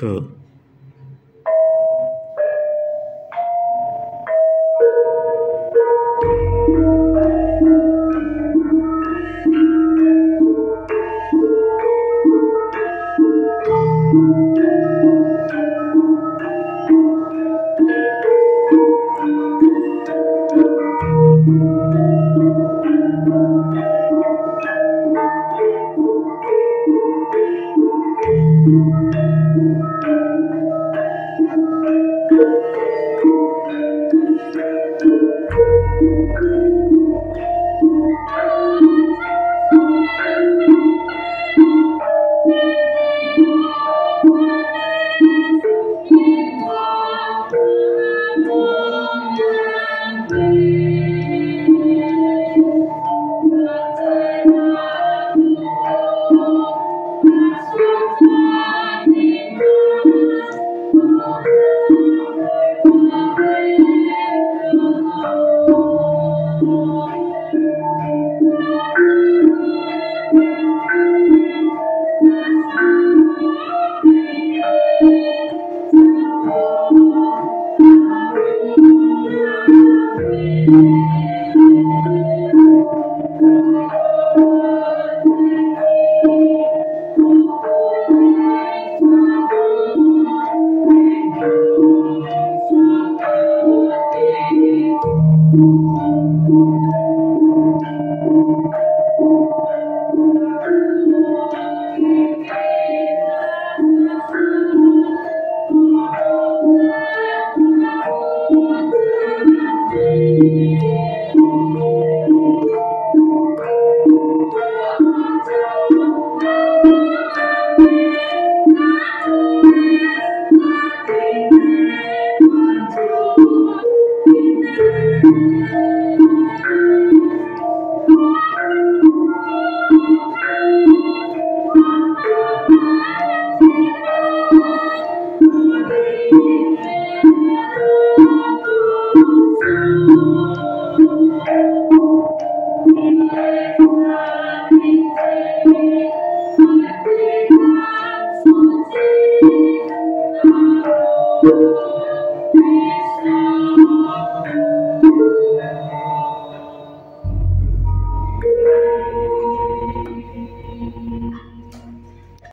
cửa thank you